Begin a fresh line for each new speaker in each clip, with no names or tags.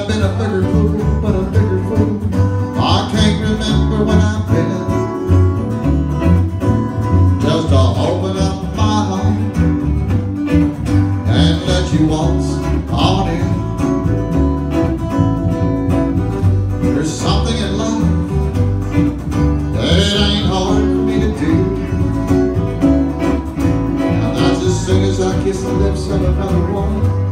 I've been a bigger fool, but a bigger fool. I can't remember when I've been. Just to open up my heart and let you waltz on in. There's something in life that ain't hard for me to do. And that's as soon as I kiss the lips of another woman.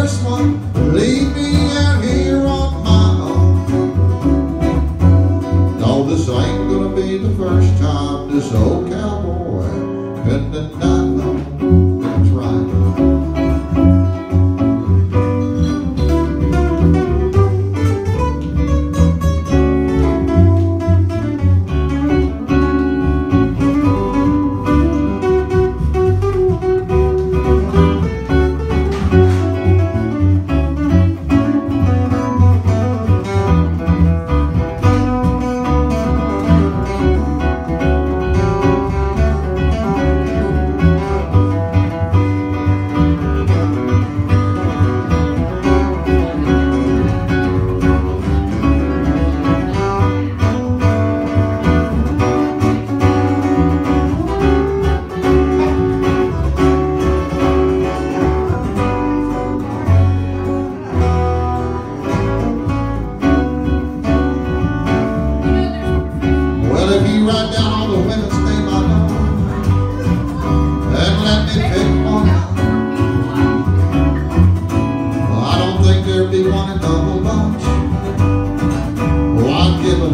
First one to leave me out here on my own. No, this ain't gonna be the first time this old cowboy the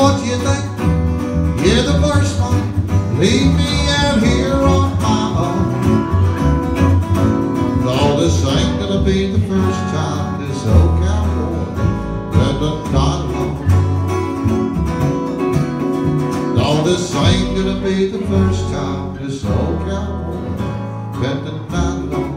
I you think. You're the first one. Leave me out here on my own. No, this ain't gonna be the first time this old cowboy the night alone. No, this ain't gonna be the first time this old cowboy the night alone.